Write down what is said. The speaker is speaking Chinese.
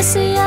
Malaysia